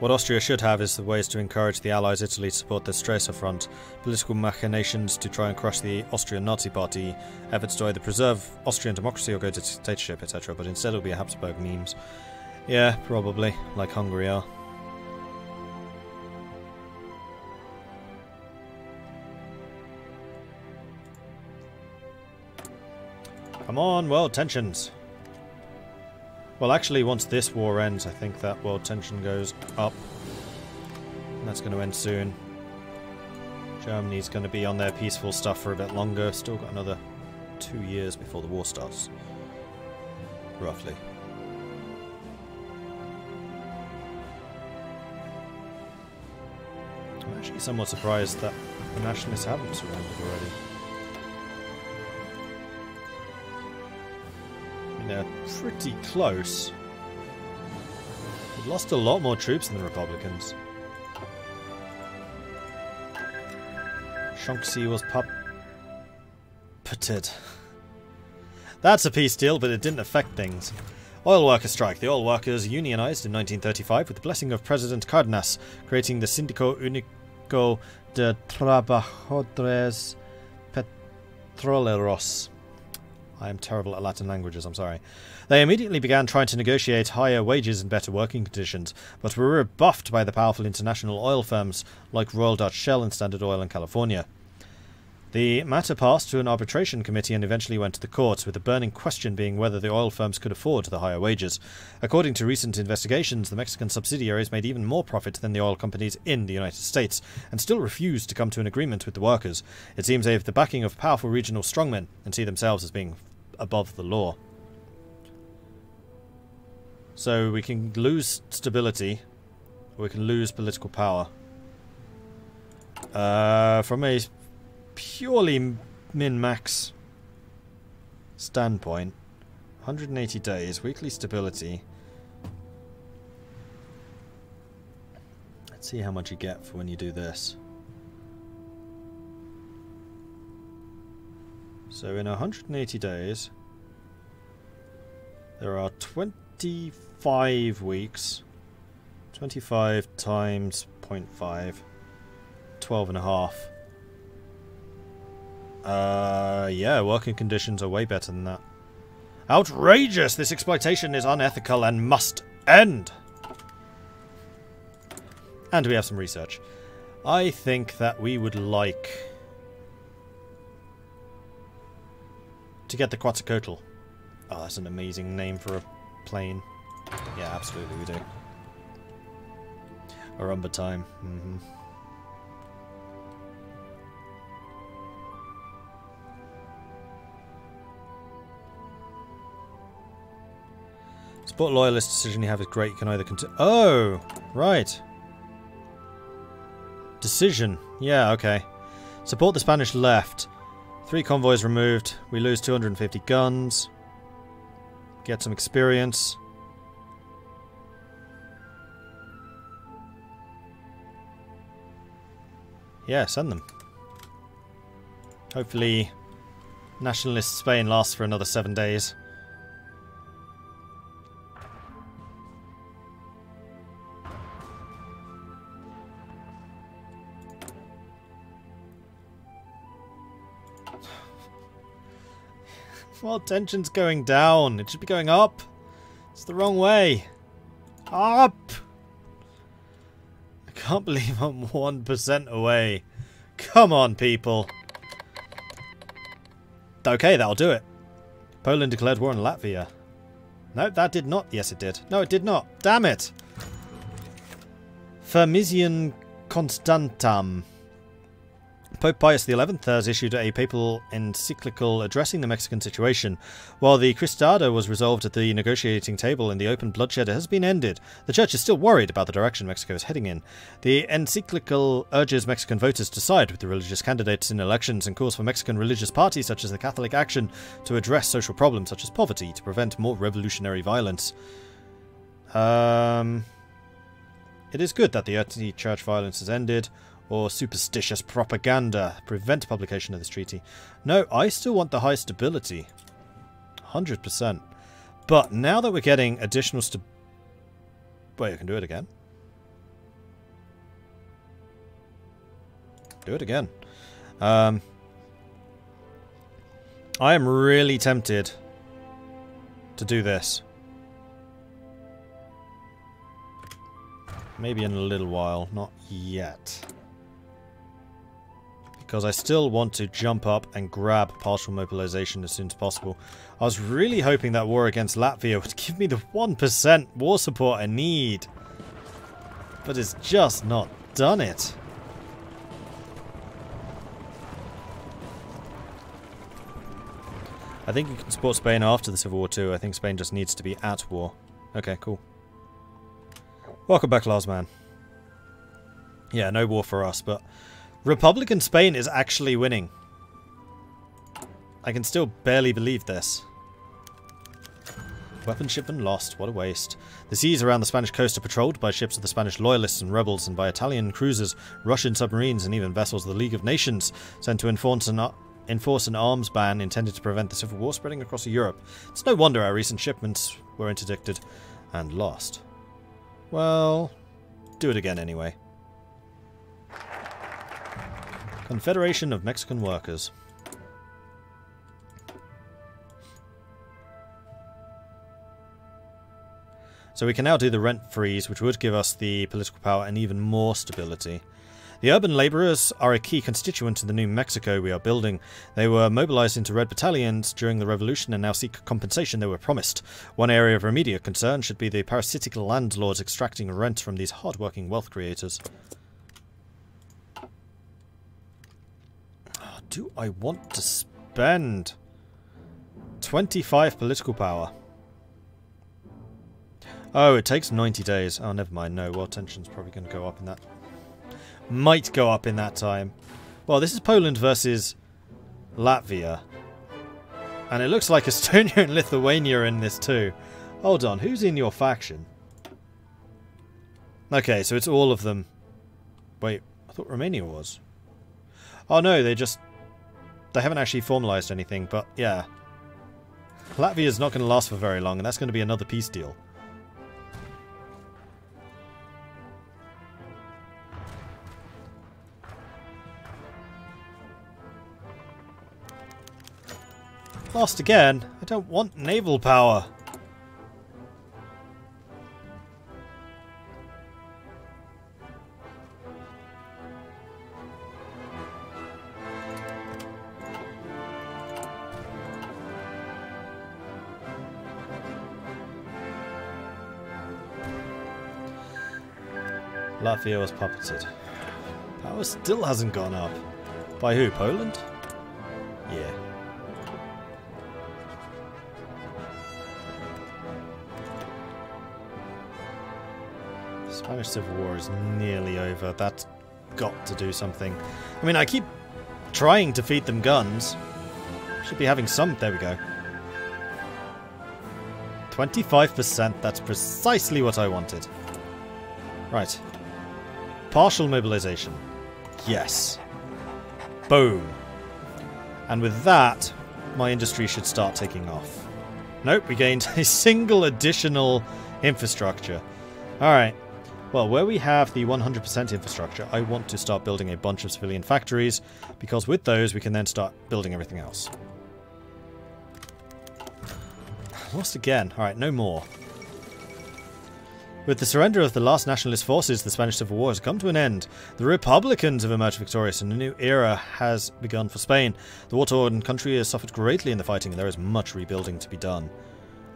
What Austria should have is the ways to encourage the Allies Italy to support the Stresa Front, political machinations to try and crush the Austrian Nazi Party, efforts to either preserve Austrian democracy or go to dictatorship, etc. But instead it'll be a Habsburg memes. Yeah, probably, like Hungary are. Come on, world tensions. Well, actually, once this war ends, I think that world tension goes up. And that's going to end soon. Germany's going to be on their peaceful stuff for a bit longer. Still got another two years before the war starts. Roughly. I'm actually somewhat surprised that the nationalists haven't surrendered already. Pretty close. We've lost a lot more troops than the Republicans. Shanxi was puppeted. That's a peace deal, but it didn't affect things. Oil worker strike. The oil workers unionized in 1935 with the blessing of President Cardenas, creating the Sindico Único de Trabajadores Petroleros. I am terrible at Latin languages, I'm sorry. They immediately began trying to negotiate higher wages and better working conditions, but were rebuffed by the powerful international oil firms like Royal Dutch Shell and Standard Oil in California. The matter passed to an arbitration committee and eventually went to the courts, with the burning question being whether the oil firms could afford the higher wages. According to recent investigations, the Mexican subsidiaries made even more profit than the oil companies in the United States, and still refused to come to an agreement with the workers. It seems they have the backing of powerful regional strongmen and see themselves as being above the law. So we can lose stability, or we can lose political power. Uh, from a purely min-max standpoint, 180 days, weekly stability. Let's see how much you get for when you do this. So in 180 days, there are 25 weeks. 25 times 0.5. 12 and a half. Uh, yeah, working conditions are way better than that. Outrageous! This exploitation is unethical and must end! And we have some research. I think that we would like to get the Quetzalcoatl. Oh, that's an amazing name for a plane. Yeah, absolutely we do. Arumba time. Mm -hmm. Support loyalist decision you have is great. You can either continue. Oh, right. Decision. Yeah, okay. Support the Spanish left. Three convoys removed. We lose 250 guns. Get some experience. Yeah, send them. Hopefully, nationalist Spain lasts for another seven days. Well, tension's going down. It should be going up. It's the wrong way. Up! I can't believe I'm 1% away. Come on, people. Okay, that'll do it. Poland declared war on Latvia. No, that did not. Yes, it did. No, it did not. Damn it. Firmissimam Constantiam. Pope Pius XI has issued a papal encyclical addressing the Mexican situation. While the Cruzada was resolved at the negotiating table and the open bloodshed has been ended, the Church is still worried about the direction Mexico is heading in. The encyclical urges Mexican voters to side with the religious candidates in elections and calls for Mexican religious parties such as the Catholic Action to address social problems such as poverty to prevent more revolutionary violence. Um, it is good that the anti-church violence has ended or superstitious propaganda prevent publication of this treaty. No, I still want the high stability. 100%. But now that we're getting additional stability... Wait, I can do it again. Do it again. Um, I am really tempted to do this. Maybe in a little while, not yet. Because I still want to jump up and grab partial mobilization as soon as possible. I was really hoping that war against Latvia would give me the 1% war support I need. But it's just not done it. I think you can support Spain after the Civil War too. I think Spain just needs to be at war. Okay, cool. Welcome back, Lars man. Yeah, no war for us, but Republican Spain is actually winning. I can still barely believe this. Weapon shipment lost. What a waste. The seas around the Spanish coast are patrolled by ships of the Spanish loyalists and rebels and by Italian cruisers, Russian submarines and even vessels of the League of Nations sent to enforce an, enforce an arms ban intended to prevent the civil war spreading across Europe. It's no wonder our recent shipments were interdicted and lost. Well, do it again anyway. Confederation of Mexican Workers. So we can now do the rent freeze, which would give us the political power and even more stability. The urban labourers are a key constituent in the new Mexico we are building. They were mobilised into Red Battalions during the Revolution and now seek compensation they were promised. One area of immediate concern should be the parasitical landlords extracting rent from these hard-working wealth creators. Do I want to spend 25 political power? Oh, it takes 90 days. Oh, never mind. No, world tension's probably going to go up in that might go up in that time. Well, this is Poland versus Latvia. And it looks like Estonia and Lithuania are in this too. Hold on, who's in your faction? Okay, so it's all of them. Wait, I thought Romania was. Oh no, they just... They haven't actually formalised anything, but yeah. Latvia is not going to last for very long, and that's going to be another peace deal. Lost again? I don't want naval power. Latvia was puppeted. Power still hasn't gone up. By who? Poland? Yeah. Spanish Civil War is nearly over. That's got to do something. I mean, I keep trying to feed them guns. Should be having some... There we go. 25%. That's precisely what I wanted. Right. Partial mobilization. Yes. Boom. And with that, my industry should start taking off. Nope, we gained a single additional infrastructure. Alright. Well, where we have the 100% infrastructure, I want to start building a bunch of civilian factories, because with those we can then start building everything else. Lost again. Alright, no more. With the surrender of the last nationalist forces, the Spanish Civil War has come to an end. The Republicans have emerged victorious and a new era has begun for Spain. The war-torn country has suffered greatly in the fighting and there is much rebuilding to be done.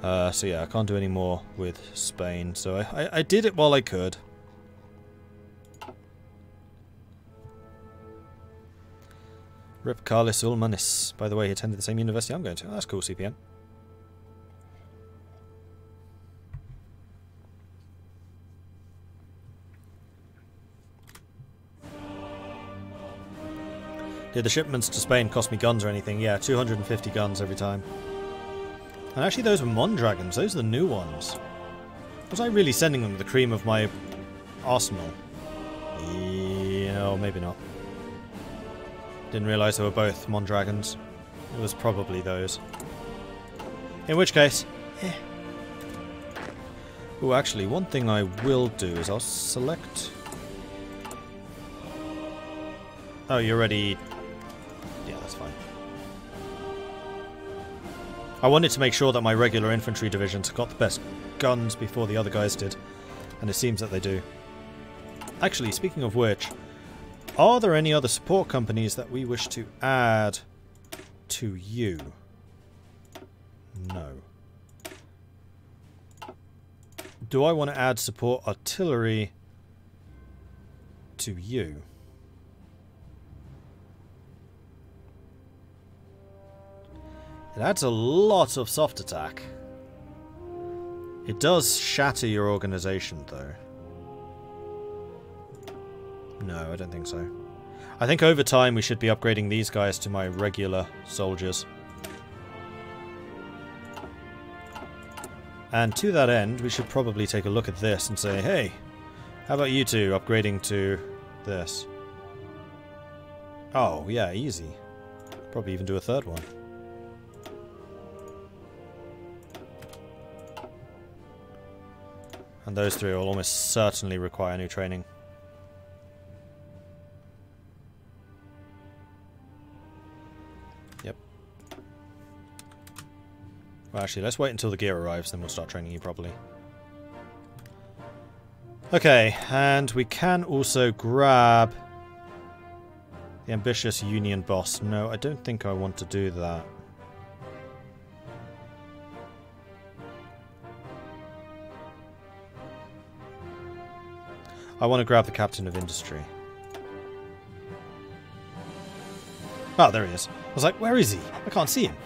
Uh, so yeah, I can't do any more with Spain. So I, I, I did it while I could. Rip Carlos Ulmanis. By the way, he attended the same university I'm going to. Oh, that's cool, CPN. Did the shipments to Spain cost me guns or anything? Yeah, 250 guns every time. And actually those were Mondragons, those are the new ones. Was I really sending them the cream of my arsenal? Yeah, maybe not. Didn't realise they were both Mondragons. It was probably those. In which case, eh. Oh, actually, one thing I will do is I'll select... Oh, you're already... I wanted to make sure that my regular infantry divisions got the best guns before the other guys did. And it seems that they do. Actually, speaking of which, are there any other support companies that we wish to add to you? No. Do I want to add support artillery to you? Adds a lot of soft attack. It does shatter your organization, though. No, I don't think so. I think over time we should be upgrading these guys to my regular soldiers. And to that end, we should probably take a look at this and say, hey, how about you two upgrading to this? Oh, yeah, easy. Probably even do a third one. And those three will almost certainly require new training. Yep. Well, actually, let's wait until the gear arrives, then we'll start training you properly. Okay, and we can also grab the ambitious union boss. No, I don't think I want to do that. I want to grab the captain of industry. Oh, there he is. I was like, where is he? I can't see him.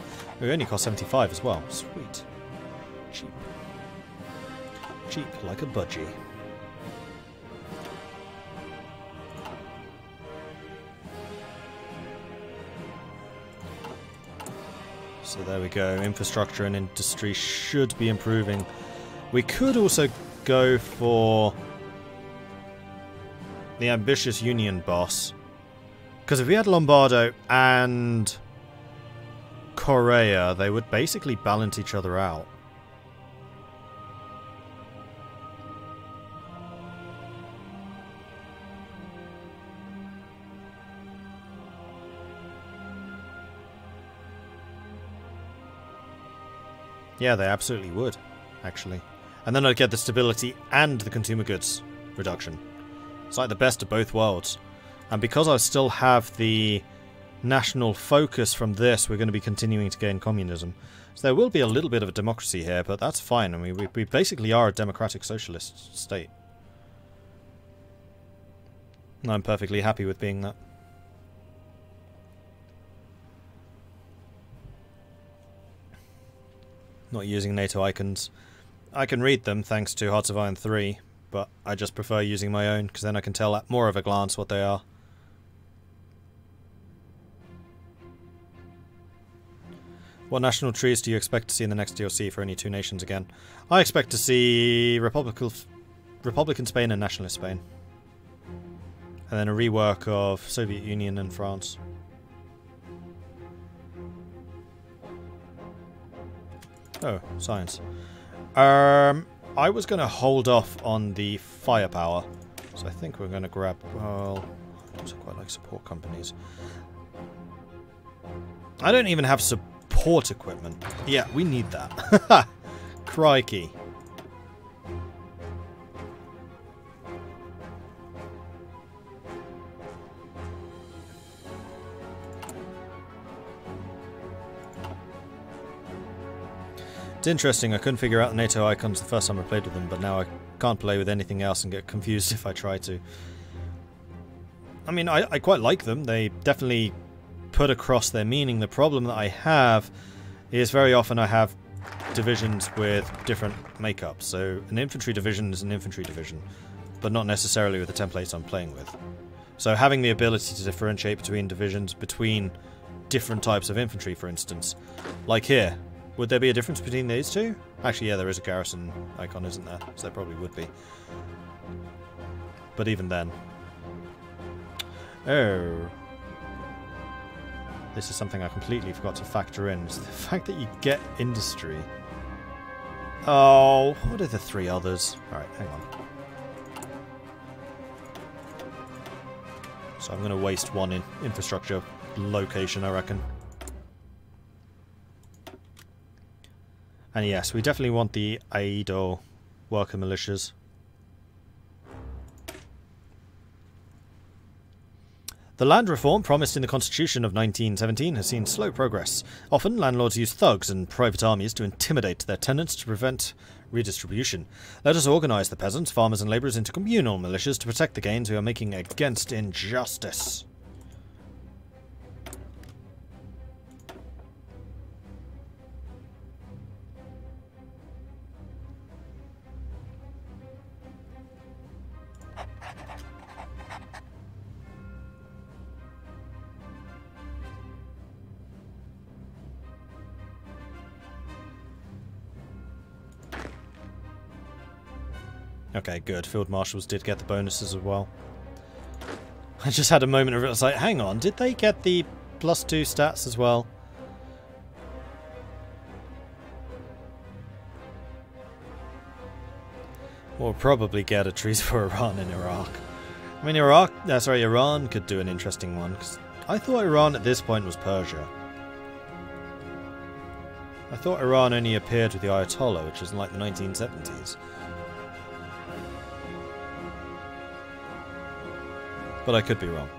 He only cost 75 as well. Sweet. Cheap. Cheap like a budgie. So there we go. Infrastructure and industry should be improving. We could also go for the ambitious Union boss. Because if we had Lombardo and Korea, they would basically balance each other out. Yeah, they absolutely would, actually. And then I'd get the stability and the consumer goods reduction. It's like the best of both worlds. And because I still have the national focus from this, we're going to be continuing to gain communism. So there will be a little bit of a democracy here, but that's fine. I mean, we, we basically are a democratic socialist state. And I'm perfectly happy with being that. Not using NATO icons. I can read them thanks to Hearts of Iron 3, but I just prefer using my own because then I can tell at more of a glance what they are. What national trees do you expect to see in the next DLC for any two nations again? I expect to see Republican, Republican Spain and Nationalist Spain. And then a rework of Soviet Union and France. Oh, science. Um, I was going to hold off on the firepower. So I think we're going to grab... Well, I also quite like support companies. I don't even have support equipment. Yeah, we need that. Crikey. Interesting, I couldn't figure out the NATO icons the first time I played with them, but now I can't play with anything else and get confused if I try to. I mean, I, I quite like them. They definitely put across their meaning. The problem that I have is very often I have divisions with different makeups. So an infantry division is an infantry division, but not necessarily with the templates I'm playing with. So having the ability to differentiate between divisions, between different types of infantry, for instance, like here, would there be a difference between these two? Actually, yeah, there is a garrison icon, isn't there? So there probably would be. But even then. Oh. This is something I completely forgot to factor in. Is the fact that you get industry. Oh, what are the three others? Alright, hang on. So I'm going to waste one in infrastructure location, I reckon. And yes, we definitely want the Ejido worker militias. The land reform promised in the Constitution of 1917 has seen slow progress. Often, landlords use thugs and private armies to intimidate their tenants to prevent redistribution. Let us organise the peasants, farmers, and labourers into communal militias to protect the gains we are making against injustice. Okay, good. Field marshals did get the bonuses as well. I just had a moment of it. I was like, hang on, did they get the plus two stats as well? We'll probably get a trees for Iran in Iraq. I mean, Iraq, uh, sorry, Iran could do an interesting one. Cause I thought Iran at this point was Persia. I thought Iran only appeared with the Ayatollah, which was in like the 1970s. But I could be wrong.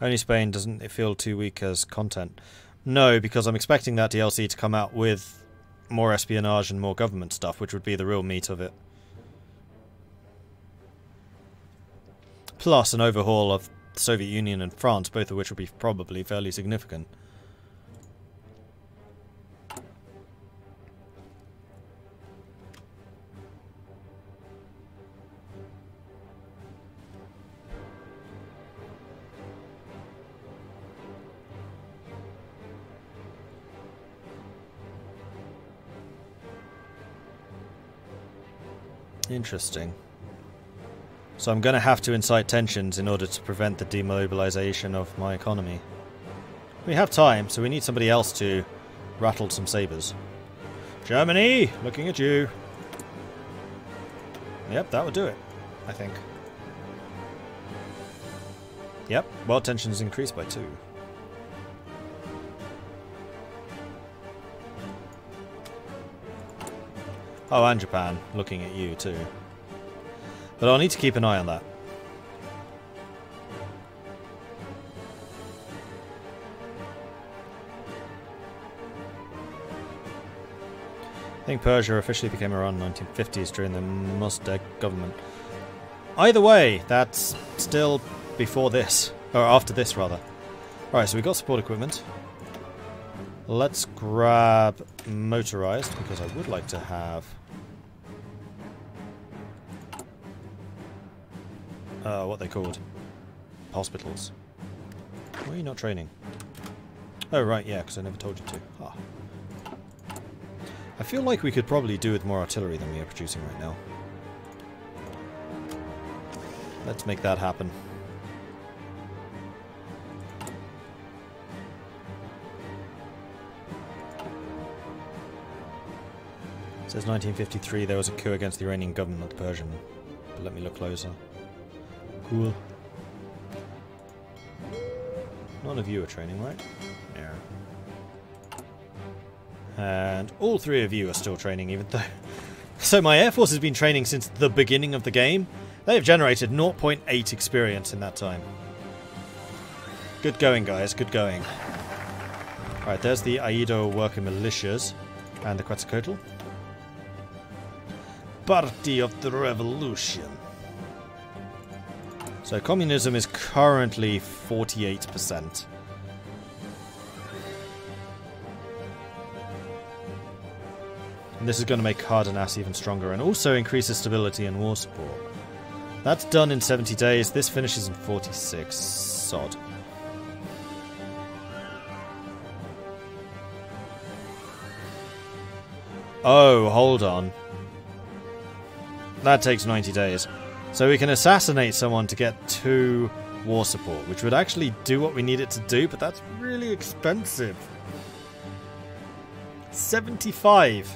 Only Spain doesn't it feel too weak as content? No, because I'm expecting that DLC to come out with more espionage and more government stuff, which would be the real meat of it. Plus an overhaul of the Soviet Union and France, both of which would be probably fairly significant. Interesting. So I'm going to have to incite tensions in order to prevent the demobilization of my economy. We have time, so we need somebody else to rattle some sabers. Germany! Looking at you. Yep, that would do it, I think. Yep, world tensions increased by two. Oh, and Japan, looking at you too. But I'll need to keep an eye on that. I think Persia officially became Iran in the 1950s during the Mossadegh government. Either way, that's still before this. Or after this, rather. Alright, so we got support equipment. Let's grab motorized, because I would like to have uh, what they called hospitals. Why are you not training? Oh, right, yeah, because I never told you to. Ah. I feel like we could probably do with more artillery than we are producing right now. Let's make that happen. It says 1953 there was a coup against the Iranian government, the Persian. But let me look closer. Cool. None of you are training, right? Yeah. And all three of you are still training, even though... So my Air Force has been training since the beginning of the game. They have generated 0.8 experience in that time. Good going, guys. Good going. Alright, there's the Ejido worker militias and the Quetzalcoatl. Party of the Revolution. So communism is currently 48%. And this is going to make Cardenas even stronger and also increases stability and war support. That's done in 70 days. This finishes in 46. Sod. Oh, hold on. That takes 90 days. So we can assassinate someone to get two war support, which would actually do what we need it to do, but that's really expensive. 75.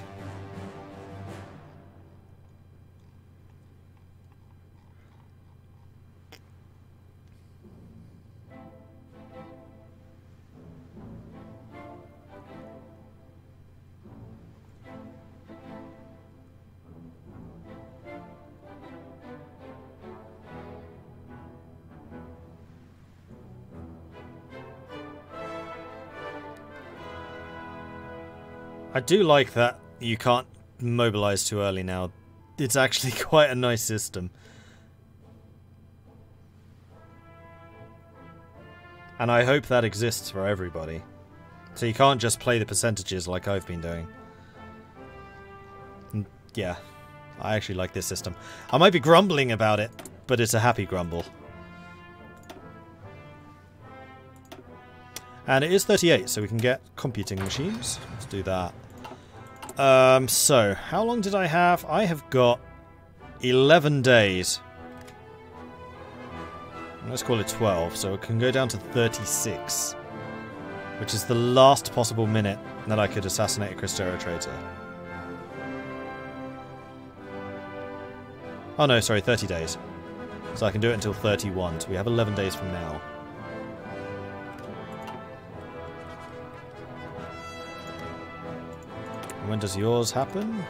I do like that you can't mobilize too early now. It's actually quite a nice system. And I hope that exists for everybody. So you can't just play the percentages like I've been doing. And yeah, I actually like this system. I might be grumbling about it, but it's a happy grumble. And it is 38, so we can get computing machines. Let's do that. Um, so, how long did I have? I have got 11 days. Let's call it 12, so it can go down to 36. Which is the last possible minute that I could assassinate a Cristero traitor. Oh no, sorry, 30 days. So I can do it until 31, so we have 11 days from now. When does yours happen?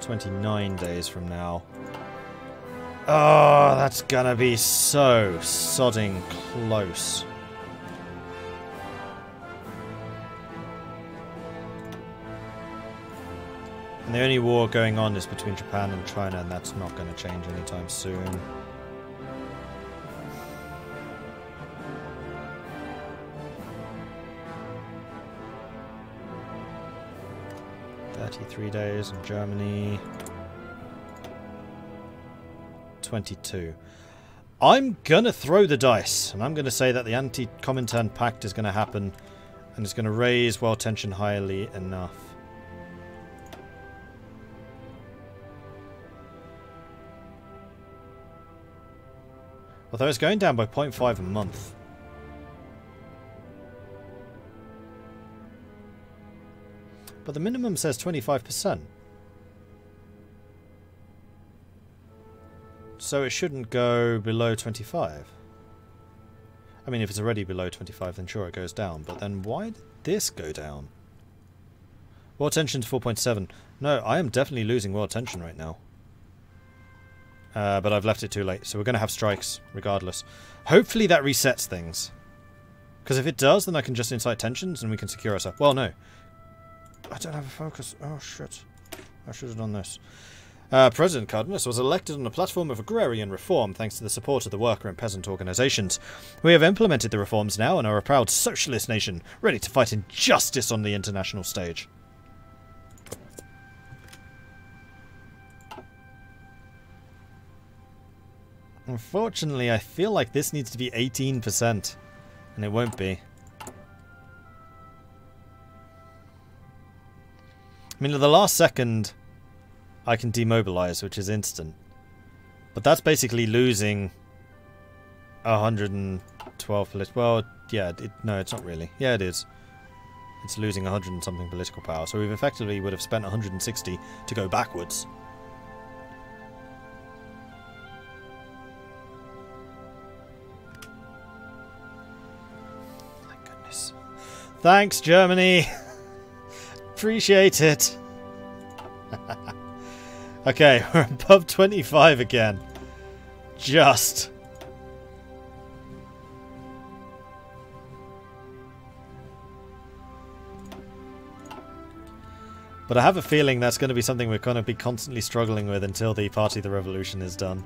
29 days from now. Oh, that's gonna be so sodding close. And the only war going on is between Japan and China, and that's not going to change anytime soon. 33 days in Germany. 22. I'm gonna throw the dice, and I'm gonna say that the anti-Comintern Pact is gonna happen, and it's gonna raise world tension highly enough. Although it's going down by 0.5 a month. But the minimum says 25%. So it shouldn't go below 25. I mean, if it's already below 25, then sure, it goes down. But then why did this go down? World tension to 4.7. No, I am definitely losing world tension right now. Uh, but I've left it too late, so we're going to have strikes regardless. Hopefully that resets things. Because if it does, then I can just incite tensions and we can secure ourselves. Well, no. I don't have a focus. Oh, shit. I should have done this. Uh, President Cardenas was elected on a platform of agrarian reform thanks to the support of the worker and peasant organizations. We have implemented the reforms now and are a proud socialist nation, ready to fight injustice on the international stage. Unfortunately, I feel like this needs to be 18%, and it won't be. I mean, at the last second, I can demobilize, which is instant. But that's basically losing 112 political... Well, yeah, it, no, it's not really. Yeah, it is. It's losing 100 and something political power. So we've effectively would have spent 160 to go backwards. Goodness. Thanks, Germany! Appreciate it. okay, we're above 25 again. Just. But I have a feeling that's going to be something we're going to be constantly struggling with until the Party of the Revolution is done.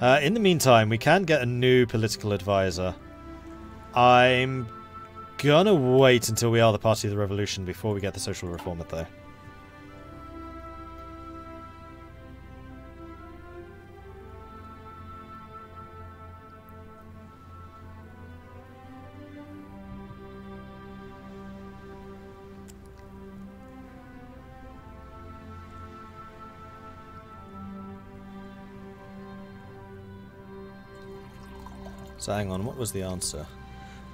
Uh, in the meantime, we can get a new political advisor. I'm gonna wait until we are the party of the revolution before we get the social reformer, though. So hang on, what was the answer?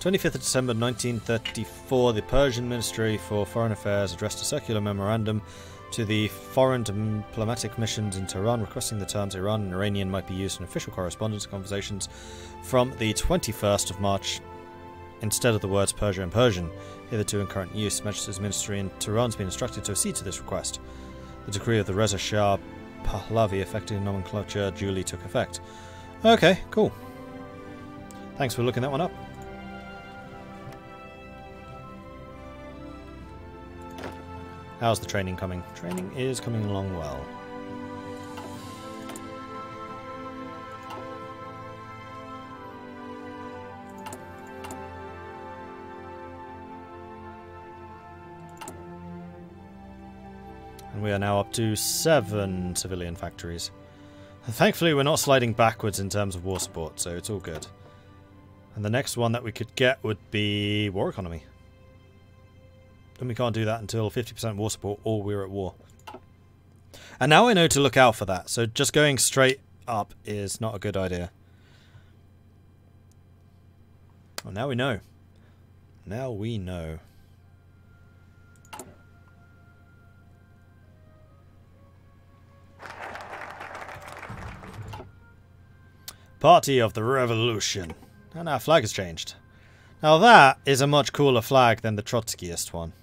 25th of December 1934, the Persian Ministry for Foreign Affairs addressed a circular memorandum to the foreign diplomatic missions in Tehran requesting the terms Iran and Iranian might be used in official correspondence conversations from the 21st of March instead of the words Persia and Persian, hitherto in current use. Majesty's Ministry in Tehran has been instructed to accede to this request. The decree of the Reza Shah Pahlavi affecting nomenclature duly took effect. Okay, cool. Thanks for looking that one up. How's the training coming? Training is coming along well. And we are now up to seven civilian factories. Thankfully, we're not sliding backwards in terms of war support, so it's all good. And the next one that we could get would be war economy. And we can't do that until 50% war support or we're at war. And now I know to look out for that, so just going straight up is not a good idea. Well, now we know. Now we know. Party of the Revolution. And our flag has changed. Now that is a much cooler flag than the Trotskyist one.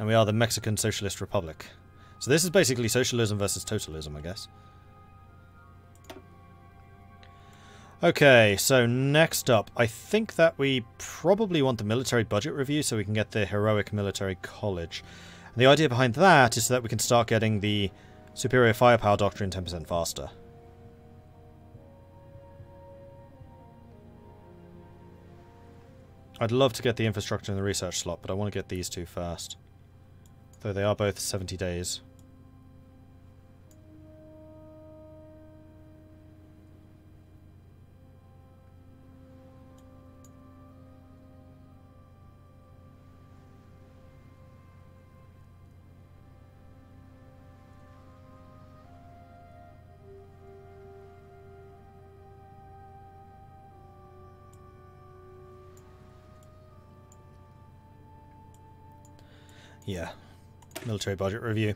And we are the Mexican Socialist Republic. So this is basically socialism versus totalism, I guess. Okay, so next up, I think that we probably want the military budget review so we can get the heroic military college. And the idea behind that is so that we can start getting the superior firepower doctrine 10% faster. I'd love to get the infrastructure and the research slot, but I want to get these two first. Though they are both 70 days. Yeah. Military budget review.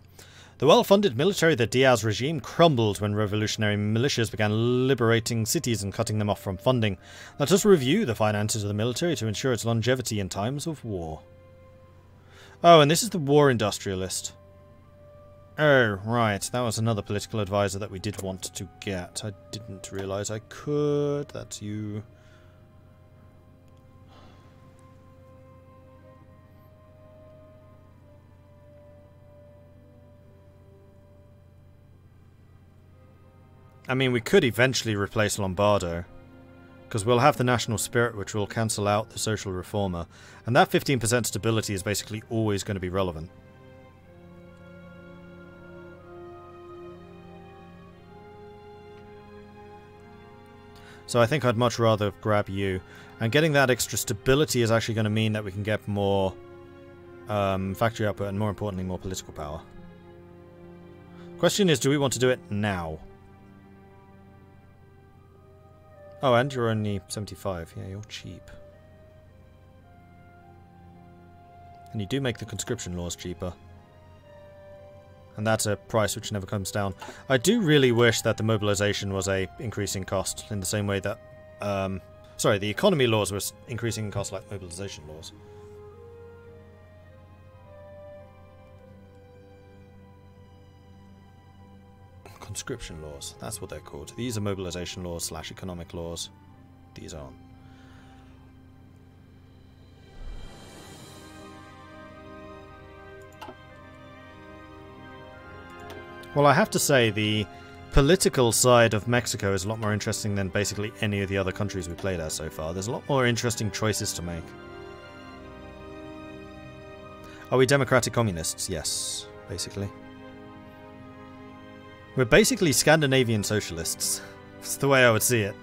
The well-funded military of the Diaz regime crumbled when revolutionary militias began liberating cities and cutting them off from funding. Let us review the finances of the military to ensure its longevity in times of war. Oh, and this is the war industrialist. Oh, right. That was another political advisor that we did want to get. I didn't realise I could. That's you. I mean, we could eventually replace Lombardo. Because we'll have the national spirit, which will cancel out the social reformer. And that 15% stability is basically always going to be relevant. So I think I'd much rather grab you. And getting that extra stability is actually going to mean that we can get more um, factory output and more importantly more political power. Question is, do we want to do it now? Oh, and you're only 75. Yeah, you're cheap. And you do make the conscription laws cheaper. And that's a price which never comes down. I do really wish that the mobilization was a increasing cost in the same way that... Um, sorry, the economy laws were increasing in cost like mobilization laws. Conscription laws. That's what they're called. These are mobilization laws slash economic laws. These aren't. Well, I have to say the political side of Mexico is a lot more interesting than basically any of the other countries we played as so far. There's a lot more interesting choices to make. Are we democratic communists? Yes, basically. We're basically Scandinavian socialists. That's the way I would see it.